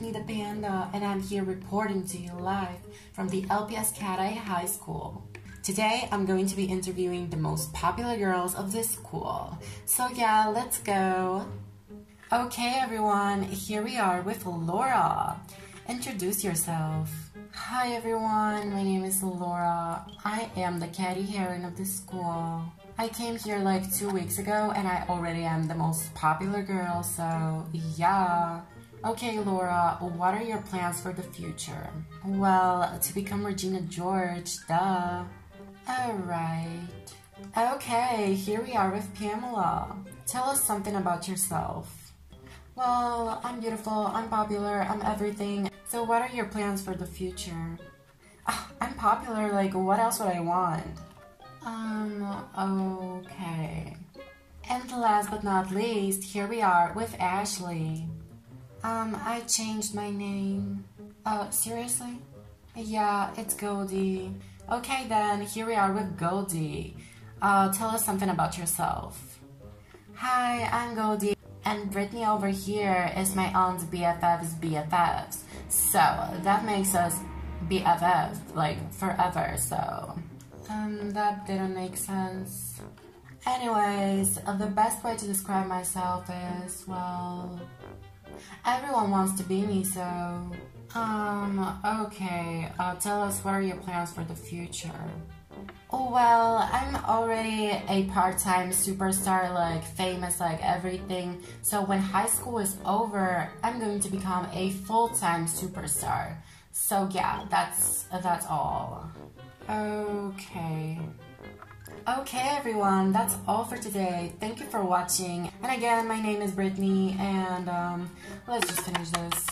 Miranda, and I'm here reporting to you live from the LPS Cat Eye High School. Today, I'm going to be interviewing the most popular girls of this school. So yeah, let's go. Okay, everyone, here we are with Laura. Introduce yourself. Hi, everyone, my name is Laura. I am the Cady Heron of this school. I came here like two weeks ago and I already am the most popular girl, so yeah. Okay, Laura, what are your plans for the future? Well, to become Regina George, duh. Alright. Okay, here we are with Pamela. Tell us something about yourself. Well, I'm beautiful, I'm popular, I'm everything. So what are your plans for the future? Ah, I'm popular, like what else would I want? Um, okay. And last but not least, here we are with Ashley. Um, I changed my name. Uh, seriously? Yeah, it's Goldie. Okay then, here we are with Goldie. Uh, tell us something about yourself. Hi, I'm Goldie. And Brittany over here is my aunt's BFF's BFFs. So, that makes us BFF, like, forever, so... Um, that didn't make sense. Anyways, the best way to describe myself is, well, everyone wants to be me, so, um, okay, uh, tell us what are your plans for the future? Oh, well, I'm already a part-time superstar, like famous, like everything. So when high school is over, I'm going to become a full-time superstar. So yeah, that's that's all. Okay. Okay, everyone, that's all for today. Thank you for watching. And again, my name is Brittany, and um, let's just finish this.